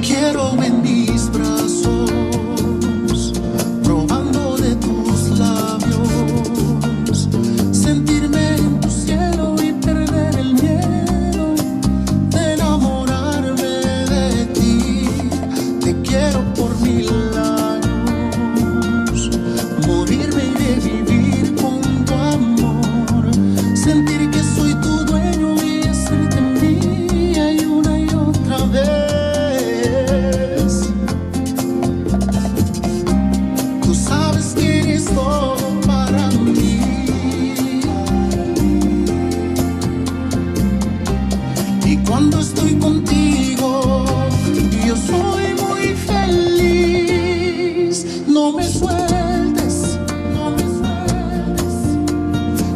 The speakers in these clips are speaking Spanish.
quiero en. Cuando estoy contigo, yo soy muy feliz. No me sueltes, no me sueltes.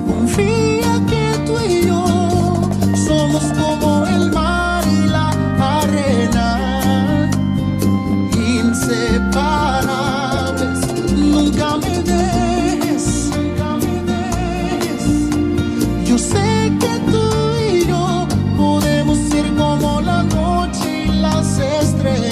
Confía que tú y yo somos como el mar y la arena, inseparables. Nunca me dejes, nunca me dejes. Yo sé que tú estrelas.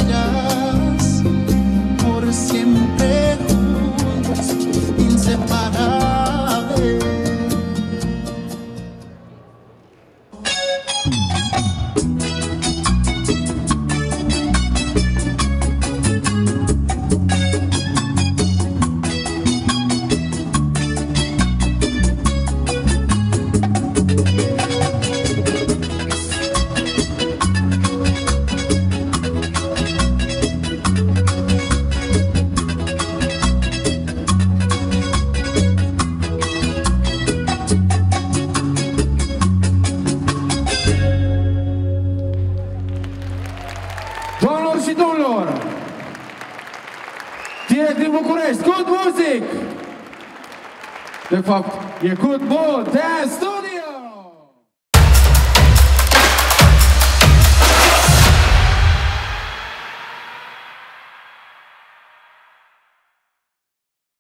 Doamnelor și domnilor, direct din București, Good Music! De fapt, e Good Mood Dance